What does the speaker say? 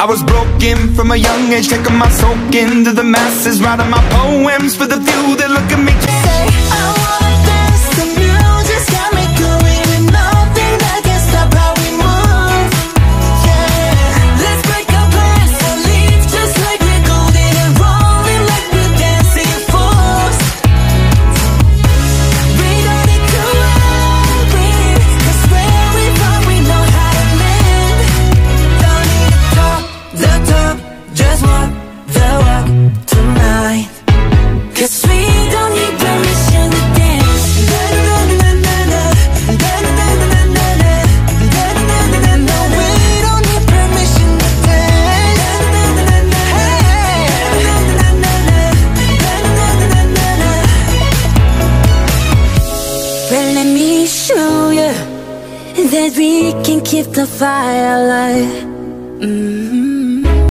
I was broken from a young age, taking my soak into the masses, writing my poems for the few that look at me. I wanna oh, Let me show you that we can keep the fire alive. Mm-hmm.